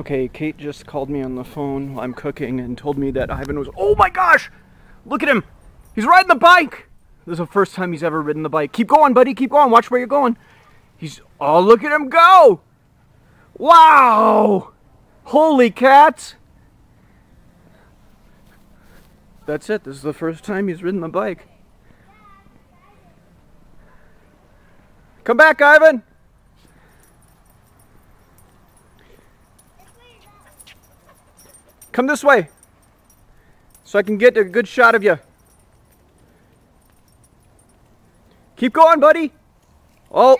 Okay, Kate just called me on the phone while I'm cooking and told me that Ivan was. Oh my gosh! Look at him! He's riding the bike! This is the first time he's ever ridden the bike. Keep going, buddy. Keep going. Watch where you're going. He's. Oh, look at him go! Wow! Holy cats! That's it. This is the first time he's ridden the bike. Come back, Ivan! Come this way. So I can get a good shot of you. Keep going, buddy. Oh.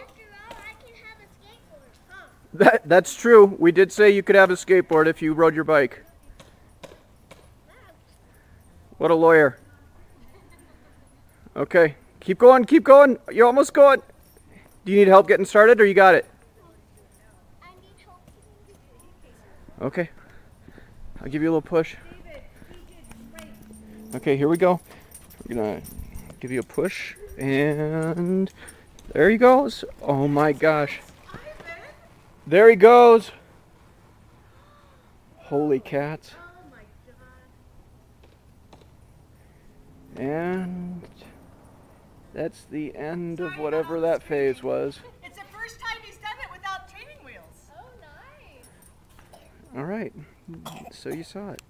That, that's true. We did say you could have a skateboard if you rode your bike. What a lawyer. Okay. Keep going, keep going. You're almost going. Do you need help getting started or you got it? Okay. I'll give you a little push. Okay, here we go. We're gonna give you a push and there he goes. Oh my gosh. There he goes. Holy cats. And that's the end of whatever that phase was. It's the first time he's done it without training wheels. Oh, nice. All right. So you saw it.